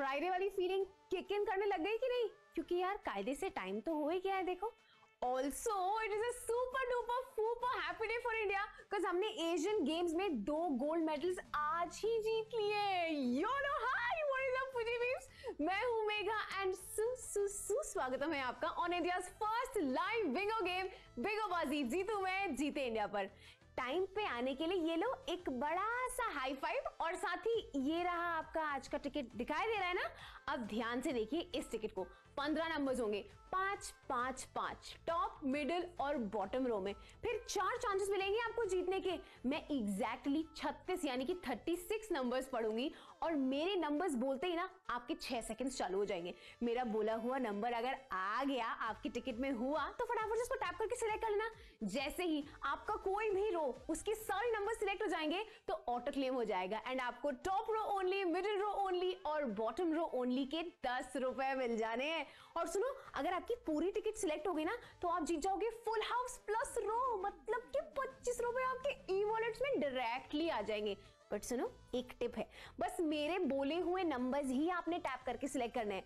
Friday वाली feeling kick in करने लग गई कि नहीं? क्योंकि यार, कायदे से टाइम तो हो ही गया है, देखो। Also it is super duper fooper happy day for India because हमने एशियन गेम्स में दो गोल्ड मेडल्स आज ही जीत लिए you know hi what is up फुजी मैं हूँ मेघा एंड सु सु सु स्वागतम है आपका on India's first live bingo game bingo बाजी। जीतू मैं, जीते इंडिया पर। टाइम पे आने के लिए ये लो एक बड़ा सा हाई फाइव और साथ ही ये रहा आपका आज का टिकट दिखाई दे रहा है ना? अब ध्यान से देखिए इस टिकट को। पंद्रह नंबर्स होंगे। पाँच पाँच पाँच। टॉप मिडिल और बॉटम रो में। फिर चार चांसेस मिलेंगे आपको जीतने के। मैं एग्जैक्टली छत्तीस, यानी कि थर्टी सिक्स नंबर्स पढ़ूँगी और मेरे नंबर्स बोलते ही ना, आपके छह सेकंड्स चालू हो जाएँगे। मेरा बोला हुआ नंबर अगर आ गया, आपके टिकट में हुआ तो फटाफट से उसको टैप करके सिलेक्ट कर लेना। जैसे ही आपका कोई भी रो उसके सारे नंबर सिलेक्ट हो जाएँगे तो ऑटो क्लेम हो जाएगा। एंड आपको top row only middle row only और बॉटम रो ओनली के दस रुपए मिल जाने हैं। और सुनो, अगर आपकी पूरी टिकट सिलेक्ट हो गई ना तो आप जीत जाओगे फुल हाउस प्लस रो। मतलब कि पच्चीस रुपए आपके ई वॉलेट्स में डायरेक्टली आ जाएँगे। बट सुनो, एक टिप है। बस मेरे बोले हुए नंबर्स ही आपने टैप करके सिलेक्ट करने हैं।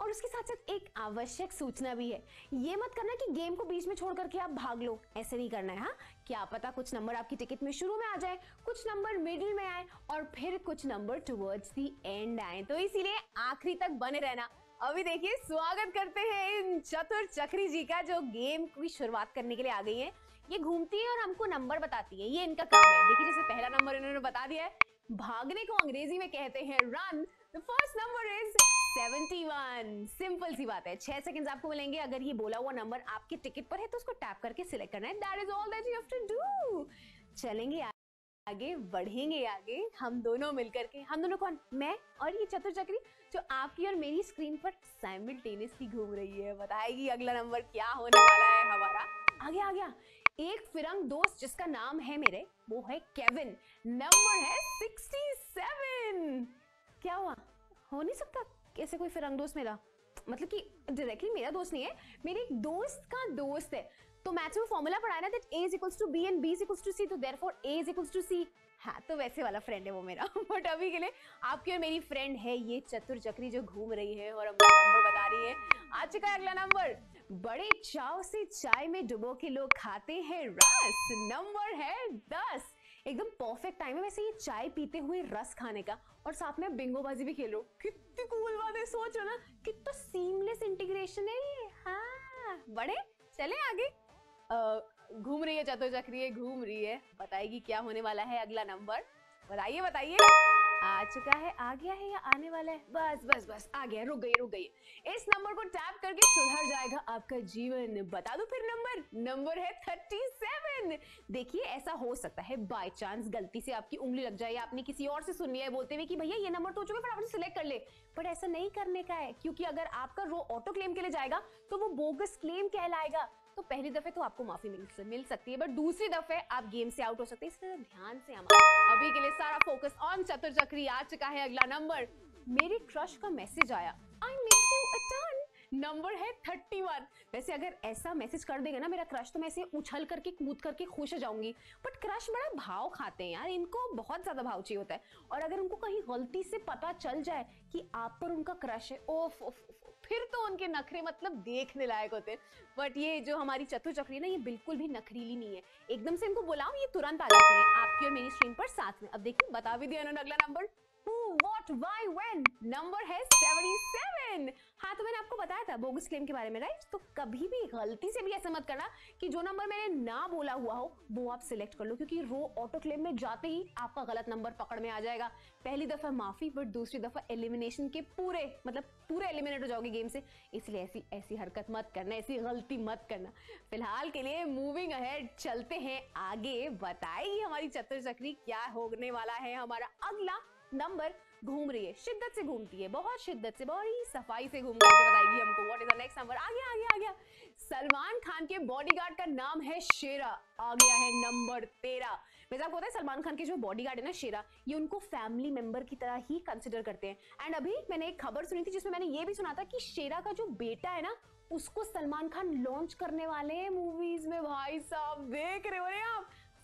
और उसके साथ साथ एक आवश्यक सूचना भी है। ये मत करना कि गेम को बीच में छोड़ करके आप भाग लो। ऐसे नहीं करना है हाँ? क्या पता कुछ नंबर आपकी टिकट में शुरू में आ जाए, कुछ नंबर मिडिल में आए, और फिर कुछ नंबर टुवर्ड्स दी एंड आए। तो इसीलिए आखिरी तक बने रहना। अभी देखिए, स्वागत करते हैं इन चतुर चक्री जी का, जो गेम की शुरुआत करने के लिए आ गई है। ये घूमती है और हमको नंबर बताती है। ये इनका काम है। देखिए, जैसे पहला नंबर इन्होंने बता दिया है। भागने को अंग्रेज़ी में कहते हैं run the first number is 71 simple सी बात है। छह सेकंड्स आपको मिलेंगे। अगर ये बोला हुआ नंबर आपके टिकट पर है तो उसको टैप करके सिलेक्ट करना है। That is all that you have to do चलेंगे आगे, बढ़ेंगे आगे। हम दोनों मिलकर के हम दोनों कौन? मैं और ये चतुर चक्री। जो आपकी और मेरी स्क्रीन पर साइमल्टेनियसली घूम रही है, बताएगी अगला नंबर क्या होने वाला है हमारा? आगे आ गया एक फिरंग दोस्त जिसका नाम है मेरे, वो है केविन नंबर है 67 क्या हुआ? हो नहीं सकता कैसे कोई फिरंग दोस्त मेरा मतलब कि डायरेक्टली मेरा दोस्त नहीं है, मेरे एक दोस्त का दोस्त है। तो मैथ्स में फॉर्मूला पढ़ा ना that two B and two C तो देयरफॉर टू सी हाँ तो वैसे वाला फ्रेंड है वो मेरा। बट अभी के लिए आपकी और मेरी फ्रेंड है ये चतुर चक्री जो घूम रही है और हमको नंबर बता रही है। आज का अगला नंबर बड़े चाव से चाय में डुबो के लोग खाते हैं रस। नंबर है दस। एकदम परफेक्ट टाइम है वैसे ये चाय पीते हुए रस खाने का। और साथ में बिंगोबाजी भी खेल कितनी कूल बात है, सोच ना। कितना सीमलेस इंटीग्रेशन है ये। हाँ बड़े चले आगे। घूम रही है चतुर चक्री घूम रही है। बताएगी क्या होने वाला है अगला नंबर। बताइए बताइए। आ चुका है, आ गया है या आने वाला है? बस बस बस, आ गया, रुक गई रुक गई। इस नंबर को टैप करके सुधर जाएगा आपका जीवन। बता दो फिर नंबर। नंबर है थर्टी सेवन देखिए, ऐसा हो सकता है। बाय चांस गलती से आपकी उंगली लग जाए आपने किसी और से सुन लिया है, बोलते हुए कि भैया, ये नंबर तो चुका फटाफट सिलेक्ट कर ले। बट ऐसा नहीं करने का है, क्योंकि अगर आपका रो ऑटो क्लेम के लिए जाएगा तो वो बोगस क्लेम कहलाएगा। तो पहली दफे तो आपको माफ़ी मिल मिल सकती है बट दूसरी दफे आप गेम से आउट हो सकते हैं। इसलिए ध्यान से हमारा अभी के लिए सारा फोकस ऑन चतुर चक्री आ चुका है अगला नंबर मेरे क्रश का मैसेज आया। I miss you a ton number है थर्टी वन वैसे अगर ऐसा मैसेज कर देगा ना मेरा क्रश तो मैं ऐसे उछल करके, कूद करके खुश हो जाऊँगी। बट क्रश बड़ा भाव खाते हैं यार, इनको बहुत ज़्यादा भाव चाहिए होता है। और अगर उनको कहीं गलती से पता चल जाए कि आप पर उनका क्रश है ओफ ओफ। फिर तो उनके नखरे मतलब देखने लायक होते हैं। बट ये जो हमारी चतुर चक्री ना, ये बिल्कुल भी नखरीली नहीं है। एकदम से इनको बुलाओ ये तुरंत आ जाती है। आपकी और मेरी स्क्रीन पर साथ में। अब देखिए, बता भी दिया इन्होंने अगला number who, what, why, when? Number है 77 हाँ तो मैंने आपको बताया था बोगस क्लेम के बारे में राइट तो कभी भी गलती से भी ऐसा मत करना कि जो नंबर मैंने ना बोला हुआ हो, वो आप सिलेक्ट कर लो, क्योंकि रो ऑटो क्लेम में जाते ही आपका गलत नंबर पकड़ में आ जाएगा। पहली दफ़ा माफ़ी बट दूसरी दफ़ा एलिमिनेशन के पूरे मतलब पूरे एलिमिनेट हो जाओगे गेम से। इसलिए ऐसी ऐसी हरकत मत करना, ऐसी गलती मत करना। फ़िलहाल के लिए मूविंग अहेड चलते हैं आगे। बताएगी हमारी चतुर चक्री क्या होने वाला है, हमारा अगला नंबर घूम रही है, शिद्दत से घूमती है, बहुत शिद्दत से, बड़ी सफ़ाई से घूम करके बताएगी हमको what is the next number आ गया आ गया आ गया सलमान खान के बॉडीगार्ड का नाम है शेरा, आ गया है नंबर तेरह। वैसे आपको पता है, सलमान खान के जो बॉडीगार्ड है ना शेरा, ये उनको फैमिली मेंबर की तरह ही कंसिडर करते हैं। एंड अभी मैंने एक खबर सुनी थी, जिसमें मैंने ये भी सुना था कि शेरा का जो बेटा है ना, उसको सलमान खान लॉन्च करने वाले हैं मूवीज़ में। भाई साहब, देख रहे हो रे आप।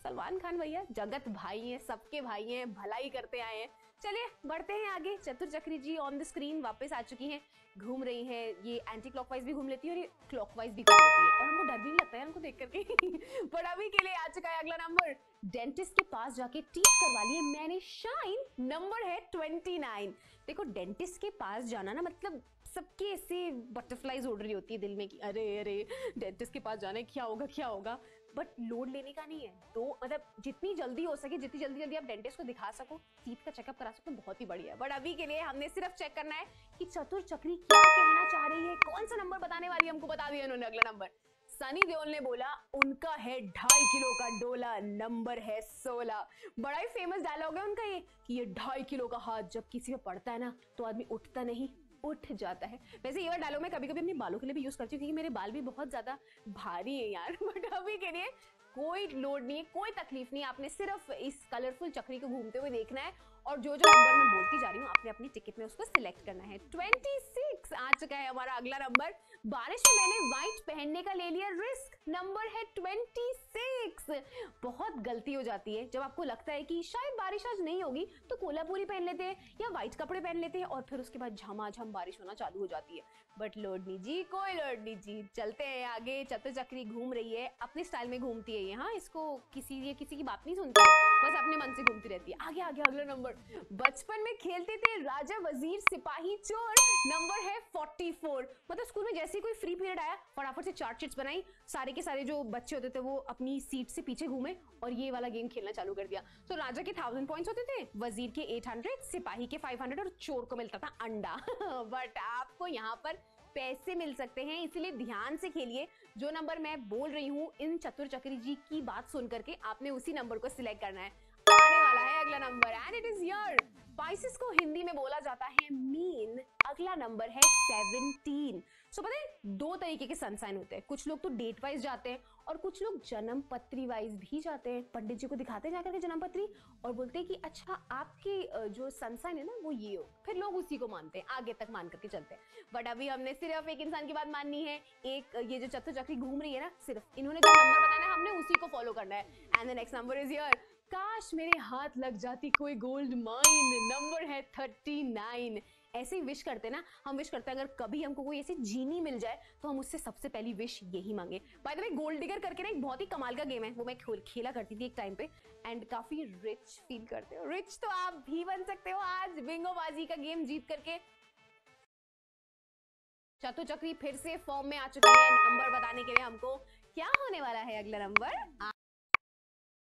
सलमान खान भैया, जगत भाई हैं, सबके भाई हैं, भलाई करते आए हैं। चलिए, बढ़ते हैं आगे। चतुर चक्री जी ऑन द स्क्रीन वापस आ चुकी हैं, घूम रही हैं। ये एंटी क्लॉकवाइज भी घूम लेती है और ये क्लॉकवाइज भी घूम लेती है। और हमको डर भी लगता है उनको देख करके। पर अभी के लिए आ चुका है अगला नंबर डेंटिस्ट के पास जाके टीथ करवा लिए। मैंने शाइन नंबर है ट्वेंटी नाइन देखो डेंटिस्ट के पास जाना ना मतलब सबके ऐसे बटरफ्लाईज उड़ रही होती है दिल में कि, अरे अरे डेंटिस्ट के पास जाना क्या होगा क्या होगा? बट लोड लेने का नहीं है। तो मतलब जितनी जल्दी हो सके, जितनी जल्दी जल्दी आप डेंटिस्ट को दिखा सको टीथ का चेकअप करा सको बहुत ही बढ़िया बट अभी के लिए हमने सिर्फ़ चेक करना है कि चतुर चक्री क्या कहना चाह रही है, कौन सा नंबर बताने वाली है, हमको बता दिया उन्होंने अगला नंबर सनी देओल ने बोला, उनका है ढाई किलो का डोला नंबर है सोलह। बड़ा ही फ़ेमस डायलॉग है उनका ये, कि ये ढाई किलो का हाथ जब किसी पे पड़ता है ना तो आदमी उठता नहीं उठ जाता है। वैसे ये डायलॉग मैं कभी कभी अपने बालों के लिए भी यूज़ करती हूँ, क्योंकि मेरे बाल भी बहुत ज़्यादा भारी है यार। बट अभी के लिए कोई लोड नहीं है, कोई तकलीफ़ नहीं आपने सिर्फ़ इस कलरफुल चक्री को घूमते हुए देखना है और जो जो नंबर मैं बोलती जा रही हूँ, आपने अपनी टिकट में उसको सिलेक्ट करना है। 26 आ चुका है हमारा अगला नंबर बारिश में मैंने व्हाइट पहनने का ले लिया रिस्क नंबर है 26 बहुत गलती हो जाती है। जब आपको लगता है कि शायद बारिश आज नहीं होगी तो कोलापुरी पहन लेते हैं या व्हाइट कपड़े पहन लेते हैं और फिर उसके बाद झमाझम बारिश होना चालू हो जाती है। बट लोडनी जी, कोई लोडनी जी, चलते हैं आगे। चतुर चक्री घूम रही है। अपने स्टाइल में घूमती है ये हाँ? इसको किसी ये किसी की बात नहीं सुनती। बस अपने मन से घूमती रहती है। आगे आगे, अगला नंबर बचपन में खेलते थे राजा वज़ीर सिपाही चोर। नंबर है 44 मतलब स्कूल में जैसे ही कोई फ्री पीरियड आया, फटाफट से चार्ट शीट्स बनाई, सारे के सारे जो बच्चे होते थे, वो अपनी सीट से पीछे घूमे और ये वाला गेम खेलना चालू कर दिया। तो राजा के थाउज़ेंड पॉइंट्स होते थे, वज़ीर के 800 सिपाही के 500 और चोर को मिलता था अंडा। बट आपको यहाँ पर पैसे मिल सकते हैं, इसलिए ध्यान से खेलिए। जो नंबर मैं बोल रही हूँ, इन चतुर चक्री जी की बात सुन करके आपने उसी नंबर को सिलेक्ट करना है। आने वाला है अगला number and it is your spices को हिंदी में बोला जाता है मीन अगला नंबर है 17 सो पता है, दो तरीके के सनसाइन होते हैं। कुछ लोग तो डेट वाइज जाते हैं और कुछ लोग जन्म पत्री वाइज भी जाते हैं। पंडित जी को दिखाते हैं जाकर के जन्म पत्री और बोलते हैं कि अच्छा आपकी जो सनसाइन है ना, वो ये हो। फिर लोग उसी को मानते हैं, आगे तक मान करके चलते हैं। बट अभी हमने सिर्फ़ एक इंसान की बात माननी है। एक, ये जो चतुर चक्री घूम रही है ना, सिर्फ़ इन्होंने जो नंबर बताना है, हमने उसी को फॉलो करना है। And the next number is your काश मेरे हाथ लग जाती कोई गोल्ड माइन नंबर है थर्टी नाइन ऐसे ही विश करते ना, हम विश करते हैं अगर कभी हमको कोई ऐसी जीनी मिल जाए तो हम उससे सबसे पहली विश यही मांगे। By the way gold digger करके ना एक बहुत ही कमाल का गेम है, वो मैं खेला करती थी एक टाइम पे एंड काफ़ी रिच फील करते हो। रिच तो आप भी बन सकते हो, आज बिंगो बाजी का गेम जीत करके। चतु चक्री फिर से फॉर्म में आ चुके हैं नंबर बताने के लिए हमको क्या होने वाला है अगला नंबर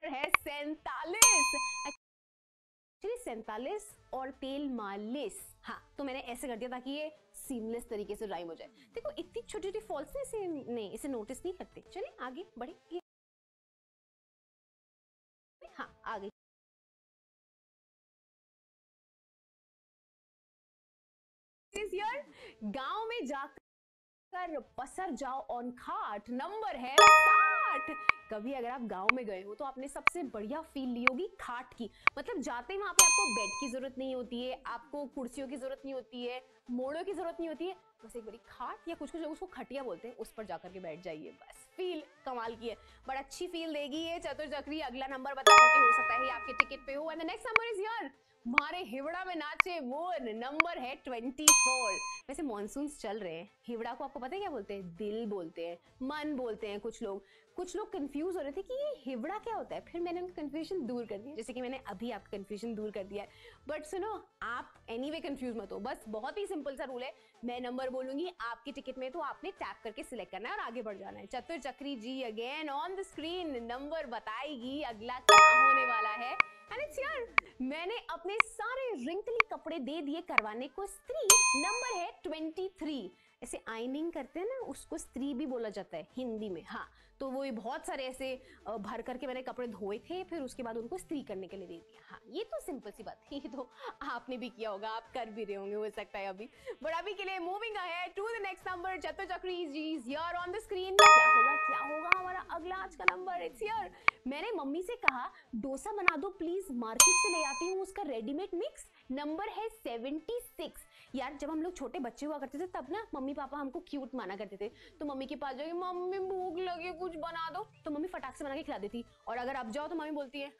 है सैतालीस। एक्चुअली सैतालीस और तेल मालिस हाँ तो मैंने ऐसे कर दिया ताकि ये सीमलेस तरीके से राइम हो जाए। देखो, इतनी छोटी छोटी फॉल्स इसे नहीं, इसे नोटिस नहीं करते। चलिए आगे बढ़े। हाँ आगे। गाँव में जाकर पसर जाओ ऑन खाट नंबर है साठ। कभी अगर आप गाँव में गए हो तो आपने सबसे बढ़िया फील ली होगी खाट की। मतलब जाते वहाँ पे आपको बेड की ज़रूरत नहीं होती है, आपको कुर्सियों की ज़रूरत नहीं होती है, मोड़ों की ज़रूरत नहीं होती है, बस एक बड़ी खाट या कुछ कुछ लोग उसको खटिया बोलते हैं, उस पर जाकर के बैठ जाइए, बस। फील कमाल की है। बड़ा अच्छी फील देगी ये चतुर चक्री, अगला नंबर बता करके हो सकता है आपके टिकट पे हो। And next number is your मारे हिवड़ा में नाचे मोर नंबर है ट्वेंटी फोर। वैसे मानसून चल रहे हैं। हिवड़ा को आपको पता है क्या बोलते हैं? दिल बोलते हैं, मन बोलते हैं कुछ लोग। कुछ लोग कंफ्यूज हो रहे थे कि ये हिवड़ा क्या होता है? फिर मैंने उनका कंफ्यूजन दूर कर दिया जैसे कि मैंने अभी आपका कंफ्यूजन दूर कर दिया है। बट सुनो, आप एनी वे कंफ्यूज मत हो। बस बहुत ही सिंपल सा रूल है। मैं नंबर बोलूँगी आपकी टिकट में तो आपने टैप करके सिलेक्ट करना है और आगे बढ़ जाना है। Chatur Chakri ji again on the screen number बताएगी अगला क्या होने वाला है। यार मैंने अपने सारे रिंकली कपड़े दे दिए करवाने को। स्त्री नंबर है ट्वेंटी थ्री ऐसे आइनिंग करते हैं ना, उसको स्त्री भी बोला जाता है, हिंदी में। हाँ। तो वो बहुत सारे ऐसे भर करके मैंने कपड़े धोए थे, फिर उसके बाद उनको स्त्री करने के लिए दे दिया। हाँ ये तो सिंपल सी बात है ये तो आपने भी किया होगा, आप कर भी रहे होंगे, हो सकता है अभी। बट अभी के लिए moving ahead to the next number Chatur Chakri ji your on the screen क्या होगा क्या होगा हमारा अगला आज का नंबर इट्स योर मैंने मम्मी से कहा, डोसा बना दो प्लीज़ मार्केट से ले आती हूँ, उसका रेडीमेड मिक्स नंबर है सेवेंटी सिक्स यार, जब हम लोग छोटे बच्चे हुआ करते थे, तब ना मम्मी पापा हमको क्यूट माना करते थे। तो मम्मी के पास जाओगे मम्मी, भूख लगी, कुछ बना दो। तो मम्मी फटाक से बना के खिला देती। और अगर अब जाओ तो मम्मी बोलती है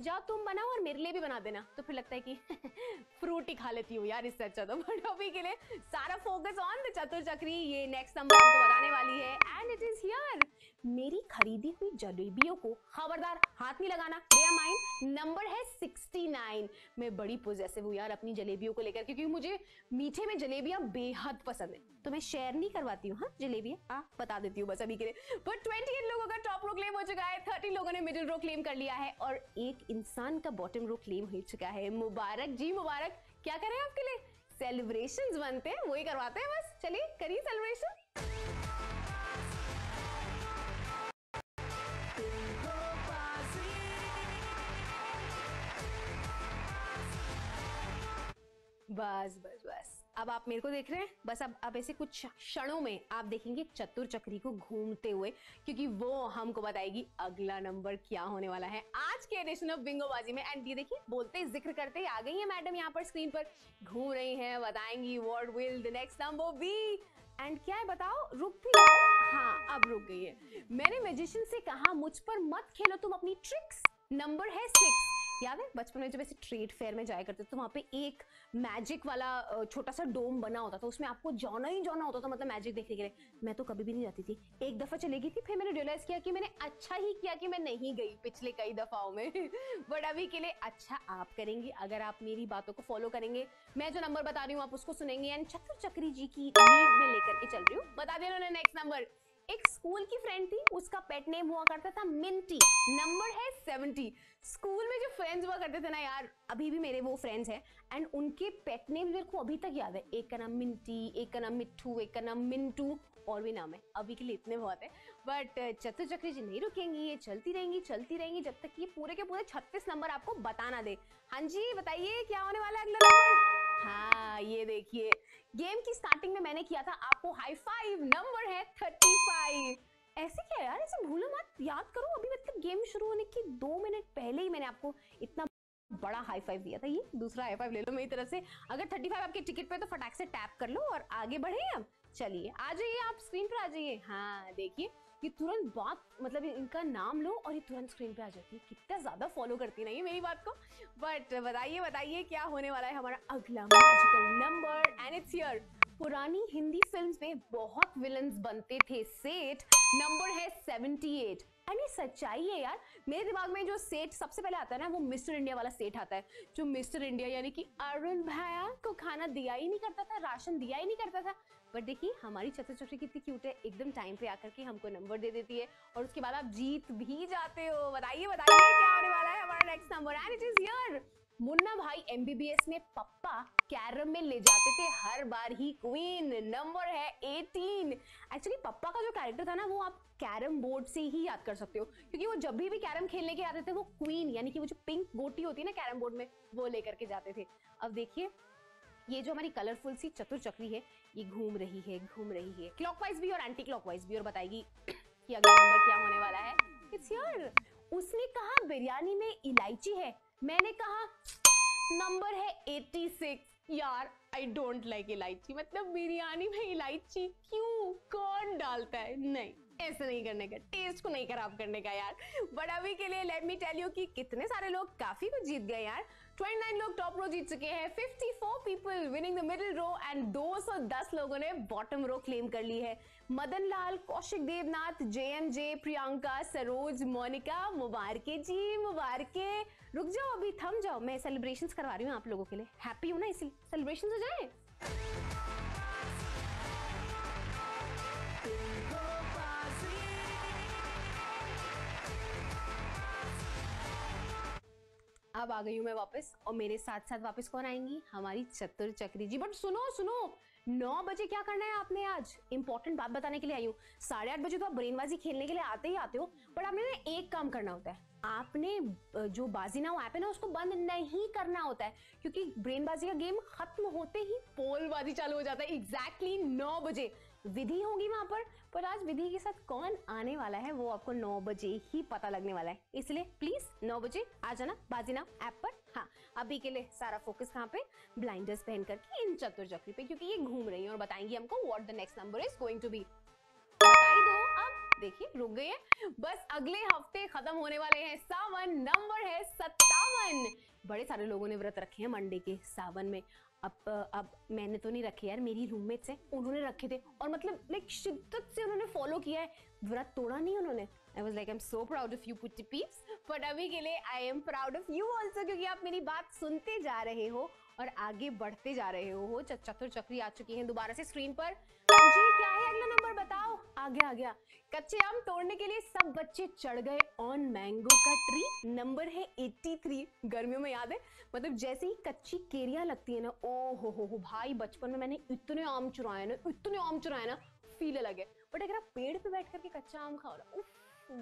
जाओ तुम बनाओ और मेरे लिए भी बना देना। तो फिर लगता है कि फ्रूट ही खा लेती हूँ यार इससे अच्छा तो। बट अभी के लिए सारा फोकस ऑन द चतुर चक्री, ये नेक्स्ट नंबर हमको बताने वाली है एंड इट इज़ हियर मेरी खरीदी हुई जलेबियों को खबरदार हाथ नहीं लगाना। मेरा माइंड नंबर है 69 मैं बड़ी पोजेसिव हूँ यार अपनी जलेबियों को लेकर, क्योंकि मुझे मीठे में जलेबियाँ बेहद पसंद है। तो मैं शेयर नहीं करवाती हूँ हाँ? जलेबियाँ? आ बता देती हूँ बस अभी के लिए। बट 28 लोगों का टॉप रो क्लेम हो चुका है 30 लोगों ने मिडिल रो क्लेम कर लिया है, और एक इंसान का बॉटम रो क्लेम हो चुका है। मुबारक जी, मुबारक। क्या करें आपके लिए? सेलिब्रेशन बनते हैं, वही करवाते हैं बस। चलिए, करिए सेलिब्रेशन बस बस बस। अब आप मेरे को देख रहे हैं? बस अब अब ऐसे कुछ क्षणों में आप देखेंगे चतुर चक्री को घूमते हुए, क्योंकि वो हमको बताएगी अगला नंबर क्या होने वाला है आज के एडिशन ऑफ़ बिंगोबाजी में। एंड ये देखिए, बोलते ज़िक्र करते ही आ गई है मैडम यहाँ पर स्क्रीन पर। घूम रही हैं, बताएँगी what will the next number be and क्या है बताओ, रुक भी हाँ अब रुक गई है। मैंने मैजिशियन से कहा, मुझ पर मत खेलो तुम अपनी ट्रिक्स नंबर है सिक्स याद है? बचपन में जब ऐसे ट्रेड फेयर में जाया करते तो वहाँ पे एक मैजिक वाला छोटा सा डोम बना होता था। उसमें आपको जाना ही जाना होता था मतलब मैजिक देखने के लिए। मैं तो कभी भी नहीं जाती थी। एक दफ़ा चली गई थी, फिर मैंने रियलाइज़ किया कि मैंने अच्छा ही किया कि मैं नहीं गई पिछले कई दफाओं में। बट अभी के लिए अच्छा आप करेंगे, अगर आप मेरी बातों को फॉलो करेंगे। मैं जो नंबर बता रही हूँ, आप उसको सुनेंगे। एंड चक्र चक्री जी की लीड में लेकर के चल रही हूँ। बता देना उन्होंने नेक्स्ट नंबर एक स्कूल की फ्रेंड थी, उसका पेट नेम हुआ करता था मिंटी नंबर है सेवेंटी स्कूल में जो फ्रेंड्स हुआ करते थे ना यार, अभी भी मेरे वो फ्रेंड्स हैं एंड उनके पेट नेम मेरे को अभी तक याद है। एक का नाम मिंटी एक का नाम मिट्टू एक का नाम मिंटू और भी नाम है। अभी के लिए इतने बहुत है। बट चतुर चक्री जी नहीं रुकेंगी, ये चलती रहेंगी चलती रहेंगी, जब तक ये पूरे के पूरे छत्तीस नंबर आपको बताना दे। हाँ जी, बताइए, क्या होने वाला है अगला नंबर हाँ ये देखिए। गेम की स्टार्टिंग में मैंने किया था, आपको हाई फाइव नंबर है थर्टी फाइव ऐसे क्या यार, ऐसे भूलो मत। याद करो, अभी मतलब गेम शुरू होने के दो मिनट पहले ही मैंने आपको इतना बड़ा हाई फाइव दिया था। ये दूसरा हाई फाइव ले लो मेरी तरफ़ से। अगर थर्टी फाइव आपके टिकट पे तो फटाक से टैप कर लो और आगे बढ़े अब चलिए, आ जाइए आप स्क्रीन पर, आ जाइए। हाँ देखिए। ये तुरंत बात मतलब इनका नाम लो और ये तुरंत स्क्रीन पे आ जाती है। कितना ज़्यादा फॉलो करती नहीं मेरी बात को। बट बताइए बताइए क्या होने वाला है हमारा अगला magical number and it's here पुरानी हिंदी फिल्म्स में बहुत विलन्स बनते थे। सेठ नंबर है 78 एंड ये सच्चाई है यार। मेरे दिमाग में जो सेठ सबसे पहले आता है ना, वो मिस्टर इंडिया वाला सेठ आता है। जो मिस्टर इंडिया यानी कि अरुण भैया को खाना दिया ही नहीं करता था, राशन दिया ही नहीं करता था। बट देखिए, हमारी चतुर चक्री कितनी क्यूट है। एकदम टाइम पे आकर के हमको नंबर दे देती है। और उसके बाद आप जीत भी जाते हो। बताइए बताइए, क्या होने वाला है हमारा next number and it is your Munna Bhai MBBS में पप्पा कैरम में ले जाते थे, हर बार ही क्वीन नंबर है 18 एक्चुअली पप्पा का जो कैरेक्टर था ना, वो आप कैरम बोर्ड से ही याद कर सकते हो, क्योंकि वो जब भी भी कैरम खेलने के आते थे, वो क्वीन यानी कि वो जो पिंक गोटी होती है ना कैरम बोर्ड में, वो लेकर के जाते थे। अब देखिए, ये जो हमारी कलरफुल सी चतुर चक्री है, ये घूम रही है, घूम रही है। क्लॉकवाइज भी और एंटी क्लॉकवाइज भी, और बताएगी कि अगला नंबर क्या होने वाला है। इट्स योर उसने कहा, बिरयानी में इलायची है। मैंने कहा, नंबर है 86 यार आई डोंट लाइक इलायची. मतलब बिरयानी में इलायची क्यों? कौन डालता है? नहीं, ऐसे नहीं करने का टेस्ट को नहीं खराब करने का यार। बट अभी के लिए लेट मी टेल यू कि कितने सारे लोग काफ़ी कुछ जीत गए यार। 29 लोग टॉप रो जीत चुके हैं। 54 people winning the middle row and 210 लोगों ने बॉटम रो क्लेम कर ली है। Madan Lal, Kaushik Debnath J M J Priyanka, Saroj, Monika, मुबारके जी, मुबारके। रुक जाओ अभी, थम जाओ। मैं सेलिब्रेशन करवा रही हूँ आप लोगों के लिए। हैप्पी हूँ ना इसलिए। सेलिब्रेशन हो जाए? अब आ गई हूँ मैं वापस, और मेरे साथ साथ वापस कौन आएँगी? हमारी चतुर चक्री जी। बट सुनो सुनो, नौ बजे क्या करना है आपने आज? इंपॉर्टेंट बात बताने के लिए आई हूँ। साढ़े आठ बजे तो आप ब्रेनबाजी खेलने के लिए आते ही आते हो बट आपने ना एक काम करना होता है। आपने जो बाजी नाउ ऐप है ना, उसको बंद नहीं करना होता है, क्योंकि ब्रेनबाजी का गेम खत्म होते ही पोलबाजी चालू हो जाता है। एग्जैक्टली नौ बजे। विधि होगी वहाँ पर पर आज विधि के साथ कौन आने वाला है, वो आपको नौ बजे ही पता लगने वाला है। इसलिए प्लीज़ नौ बजे आ जाना बाजी नाउ ऐप पर। हाँ अभी के लिए सारा फोकस कहाँ पे? ब्लाइंडर्स पहन करके इन चतुर चक्री पे, क्योंकि ये घूम रही है और बताएँगी हमको what the next number is going to be देखिए, रुक गई है। बस अगले हफ़्ते खत्म होने वाले हैं। सावन, नंबर है सत्तावन। बड़े सारे लोगों ने व्रत रखे हैं मंडे के सावन में। अब अब मैंने तो नहीं रखे यार, मेरी रूममेट्स हैं, उन्होंने रखे थे। और मतलब लाइक शिद्दत से उन्होंने फॉलो किया है। व्रत तोड़ा नहीं उन्होंने। I was like I am so proud of you putty peeps but अभी के लिए I am proud of you also क्योंकि आप मेरी बात सुनते जा रहे हो और आगे बढ़ते जा रहे हो। चतुर चक्री आ चुकी हैं दोबारा से स्क्रीन पर। क्या है? अगला नंबर आ गया आ गया कच्चे आम तोड़ने के लिए सब बच्चे चढ़ गए ऑन मैंगो का ट्री नंबर है 83 गर्मियों में याद है? मतलब जैसे ही कच्ची केरिया लगती है ना ओ हो हो हो भाई, बचपन में मैंने इतने आम चुराए ना, इतने आम चुराए ना फील अलग है। बट अगर आप पेड़ पे बैठ करके कच्चा आम खाओ ना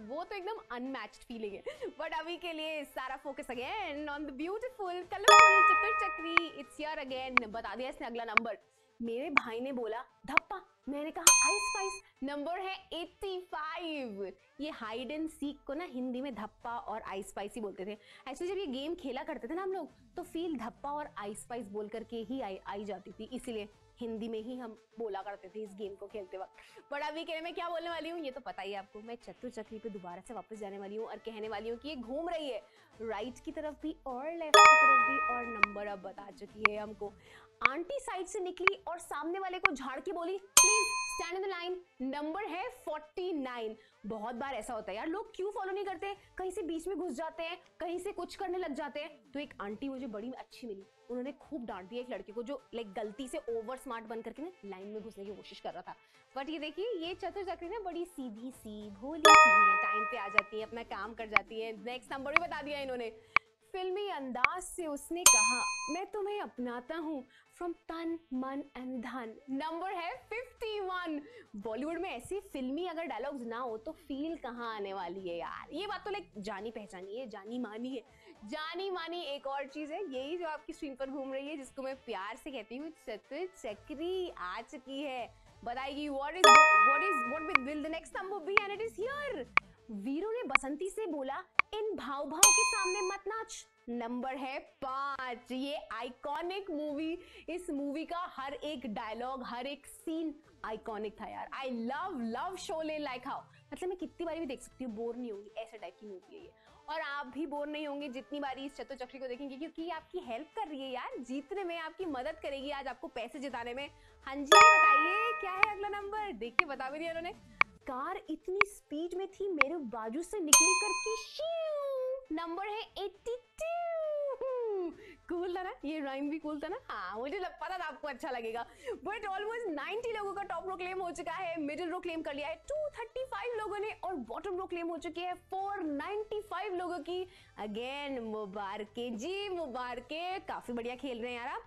वो तो एकदम अनमैच्ड फीलिंग है। बट अभी के लिए सारा focus again on the beautiful colourful चक्री। इट्स योर अगेन बता दिया इसने अगला नंबर मेरे भाई ने बोला, धप्पा। मैंने कहा, आइस स्पाइस, नंबर है 85 ये हाइड एंड सीक को ना हिंदी में धप्पा और आइस स्पाइस ही बोलते थे। एक्चुअली जब ये गेम खेला करते थे ना हम लोग तो फील धप्पा और आइस स्पाइस बोल करके ही आई आई जाती थी। इसीलिए हिंदी में ही हम बोला करते थे इस गेम को खेलते वक्त। बट अभी के मैं क्या बोलने वाली हूँ, ये तो पता ही आपको। मैं चतुर चक्री पे दोबारा से वापस जाने वाली हूँ और कहने वाली हूँ कि ये घूम रही है। राइट की तरफ़ भी और लेफ़्ट की तरफ़ भी और नंबर अब बता चुकी है हमको। आंटी साइड से निकली और सामने वाले को झाड़ के बोली please stand in the line number है 49 बहुत बार ऐसा होता है यार, लोग क्यों फॉलो नहीं करते? कहीं से बीच में घुस जाते हैं, कहीं से कुछ करने लग जाते हैं। तो एक आंटी मुझे बड़ी अच्छी मिली। उन्होंने खूब डांट दिया एक लड़के को जो लाइक गलती से ओवर स्मार्ट बन करके ना लाइन में घुसने की कोशिश कर रहा था। बट ये देखिए, ये चतुर चक्री ना बड़ी सीधी सी, भोली सी है। टाइम पे आ जाती है, अपना काम कर जाती है। नेक्स्ट नंबर भी बता दिया इन्होंने। फिल्मी अंदाज से उसने कहा, मैं तुम्हें अपनाता हूँ। फ्रॉम तन मन एंड धन नंबर है 51 बॉलीवुड में ऐसी फिल्मी अगर डायलॉग्स ना हो तो फील कहाँ आने वाली है यार? ये बात तो लाइक जानी पहचानी है, जानी मानी है। जानी मानी एक और चीज़ है, यही जो आपकी स्क्रीन पर घूम रही है, जिसको मैं प्यार से कहती हूँ चतुर चक्री आ चुकी है। बताएगी what is what is what will the next number be and it is here Veeru ने बसंती से बोला, इन भाव भाव के सामने मत नाच। नंबर है पाँच। ये आइकॉनिक मूवी। इस मूवी का हर एक डायलॉग, हर एक सीन आइकॉनिक था यार। I love love Sholay like how मतलब मैं कितनी बारी भी देख सकती हूँ, बोर नहीं होंगी, ऐसे टाइप की मूवी है ये। और आप भी बोर नहीं होंगे जितनी बारी इस चतुर चक्री को देखेंगे, क्योंकि आपकी हेल्प कर रही है यार। जीतने में, आपकी मदद करेगी आज आपको पैसे जिताने में। हाँ जी बताइए, क्या है अगला नंबर देखिए बता भी दिया उन्होंने। कार इतनी स्पीड में थी, मेरे बाजू से निकली करके नंबर है 82 कूल था ना? ये राइम भी कूल था ना? हाँ मुझे लग, पता था आपको अच्छा लगेगा। बट ऑलमोस्ट 90 लोगों का टॉप रो क्लेम हो चुका है मिडिल रो क्लेम कर लिया है। 235 लोगों ने और बॉटम रो क्लेम हो चुकी है 495 लोगों की। अगेन मुबारक जी, मुबारक। काफ़ी बढ़िया खेल रहे हैं यार आप।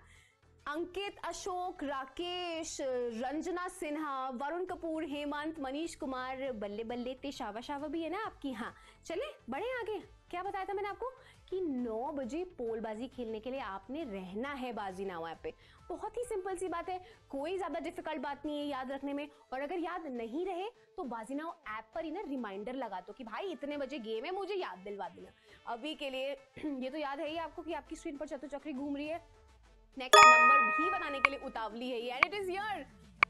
अंकित, अशोक, राकेश, रंजना सिन्हा, वरुण कपूर, हेमंत, मनीष कुमार, बल्ले बल्ले ते शावा शावा भी है ना आपकी? हाँ। चले बड़े आगे। क्या बताया था मैंने आपको? कि 9 बजे पोलबाजी खेलने के लिए आपने रहना है बाजी नाव ऐप पे। बहुत ही सिंपल सी बात है। कोई ज़्यादा डिफ़िकल्ट बात नहीं है याद रखने में। और अगर याद नहीं रहे तो बाजी नाव ऐप पर ही ना रिमाइंडर लगा दो कि भाई, इतने बजे गेम है, मुझे याद दिलवा देना। अभी के लिए ये तो याद है ही आपको कि आपकी स्क्रीन पर चतुर चक्री घूम रही है। नेक्स्ट नंबर भी बनाने के लिए उतावली है एंड इट इज़ यर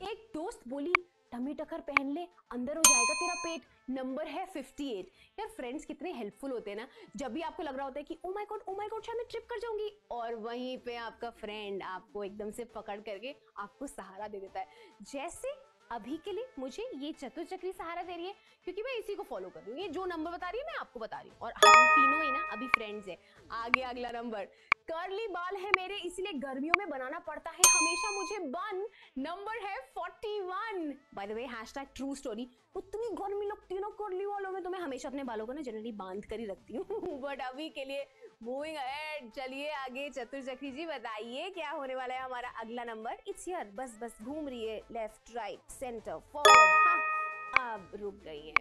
एक दोस्त बोली टमी टकर पहन ले, अंदर हो जाएगा तेरा पेट. नंबर है 58 यार फ्रेंड्स कितने हेल्पफुल होते हैं ना? जब भी आपको लग रहा होता है कि oh my god oh my god शायद मैं ट्रिप कर जाऊँगी. और वहीं पे आपका फ्रेंड आपको एकदम से पकड़ करके आपको सहारा दे देता है। जैसे अभी के लिए मुझे ये चतुर चक्री सहारा दे रही है, क्योंकि मैं इसी को फॉलो कर रही हूँ। ये जो नंबर बता रही है, मैं आपको बता रही हूँ। और हम तीनों ही ना अभी फ्रेंड्स है। आगे अगला नंबर कर्ली बाल है मेरे, इसलिए गर्मियों में बनाना पड़ता है। हमेशा मुझे बन नंबर है 41 by the way hashtag true story उतनी गर्मी लगती है ना कर्ली बालों में तो मैं हमेशा अपने बालों को ना जनरली बाँध कर ही रखती हूँ। बट अभी के लिए मूविंग अहेड चलिए आगे चतुर चक्री जी, बताइए क्या होने वाला है हमारा अगला नंबर इट्स हियर बस बस, घूम रही है. लेफ़्ट राइट सेंटर फॉरवर्ड अब रुक गई है.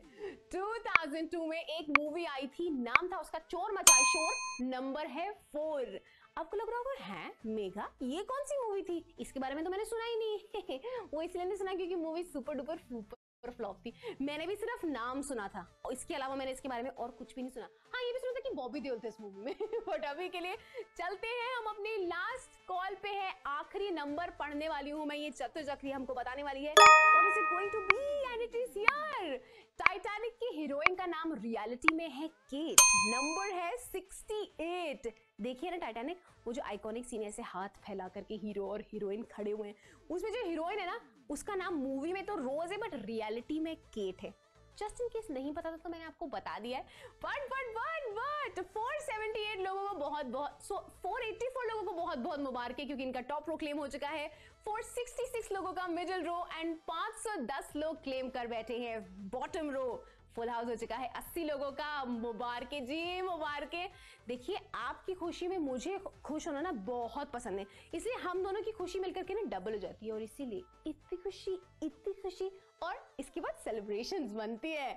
2002 में एक मूवी आई थी. नाम था उसका चोर मचाए शोर. नंबर है फोर आपको लग रहा होगा, है? मेघा, ये कौन सी मूवी थी? इसके बारे में तो मैंने सुना ही नहीं वो इसलिए नहीं सुना क्योंकि movie super duper super flop थी. मैंने भी सिर्फ़ नाम सुना था. और इसके अलावा मैंने इसके बारे में और कुछ भी नहीं सुना. हाँ ये भी सुना. बॉबी देओल थे इस मूवी में। बट अभी के लिए चलते हैं, हम अपनी लास्ट कॉल पे है। आखिरी नंबर पढ़ने वाली हूँ मैं, ये चतुर्चक्री हमको बताने वाली है। Going to be and it is here Titanic की हीरोइन का नाम रियलिटी में है केट नंबर है 68 देखिए ना टाइटैनिक वो जो आइकॉनिक सीन ऐसे हाथ फैला करके हीरो और हीरोइन खड़े हुए हैं। उसमें जो हीरोइन है ना, उसका नाम मूवी में तो रोज है बट रियलिटी में केट है। जस्ट इन केस नहीं पता था तो मैंने आपको बता दिया है। बट बट बट बट 478 लोगों को बहुत बहुत सो so, 484 लोगों को बहुत बहुत मुबारक है क्योंकि इनका टॉप रो क्लेम हो चुका है। 466 लोगों का मिडिल रो एंड 510 लोग क्लेम कर बैठे हैं। बॉटम रो फुल हाउस हो चुका है 80 लोगों का। मुबारक जी, मुबारक। देखिए, आपकी खुशी में मुझे खुश होना ना बहुत पसंद है। इसलिए हम दोनों की खुशी मिलकर के ना डबल हो जाती है और इसीलिए इतनी खुशी इतनी खुशी और इसके बाद सेलिब्रेशन बनती है।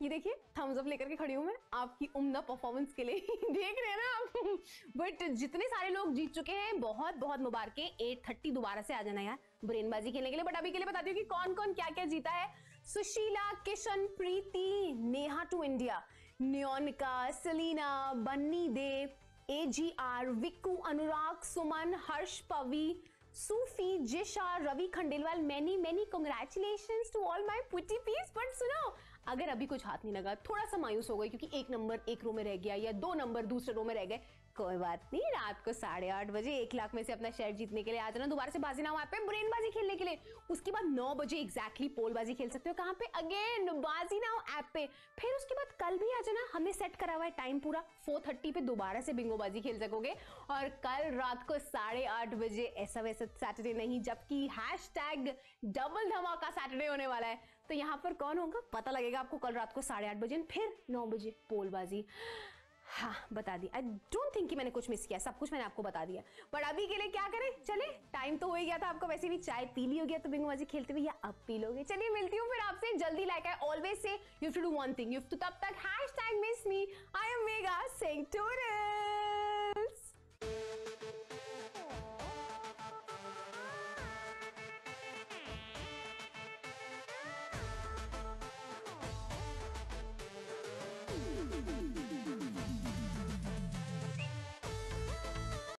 ये देखिए थम्स अप लेकर के खड़ी हूँ मैं। आपकी उम्दा परफॉर्मेंस के लिए देख रहे हैं ना आप। बट जितने सारे लोग जीत चुके हैं, बहुत बहुत मुबारक। एट थर्टी दोबारा से आ जाना यार, ब्रेनबाजी खेलने के लिए। बट अभी के लिए बताती हूँ कि कौन कौन क्या क्या जीता है? Sushila, Kishan, Preeti, Neha to India Nyonika, Salina, Banni Dev A G R Vikku, Anurag, Suman, Harsh, Pavi, Sufi, Jisha, Ravi Khandelwal many many congratulation to all my putty piece but सुनो अगर अभी कुछ हाथ नहीं लगा, थोड़ा सा मायूस हो गई, क्योंकि एक नंबर एक रो में रह गया या दो नंबर दूसरे रो में रह गए कोई बात नहीं, रात को साढ़े आठ बजे, एक लाख में से अपना शेयर जीतने के लिए आ जाना। दोबारा से बाजी नाम ऐप पे, ब्रेनबाजी खेलने के लिए। उसके बाद नौ बजे एग्जैक्टली पोलबाजी खेल सकते हो। कहाँ पे? अगेन बाजी नाम ऐप पे। फिर उसके बाद कल भी आ जाना। हमने सेट करा हुआ है टाइम पूरा। फोर थर्टी पे दोबारा से बिंगोबाजी खेल सकोगे। और कल रात को साढ़े आठ बजे, ऐसा वैसा सैटरडे नहीं, जबकि हैश टैग डबल धमाका सैटरडे होने वाला है। तो यहाँ पर कौन होगा? पता लगेगा आपको कल रात को साढ़े आठ बजे। फिर नौ बजे पोलबाजी। हाँ बता दी। आई डोंट थिंक कि मैंने कुछ मिस किया सब कुछ मैंने आपको बता दिया। पर अभी के लिए क्या करें? चले टाइम तो हो ही गया था आपको। वैसे भी चाय पी ली हो गया तो बिंगो मजी खेलते हुए या अब पी लोगे? चलिए, मिलती हूँ फिर आपसे। जल्दी like I always say you to do one thing you to तब तक hashtag miss me I am mega sing tourist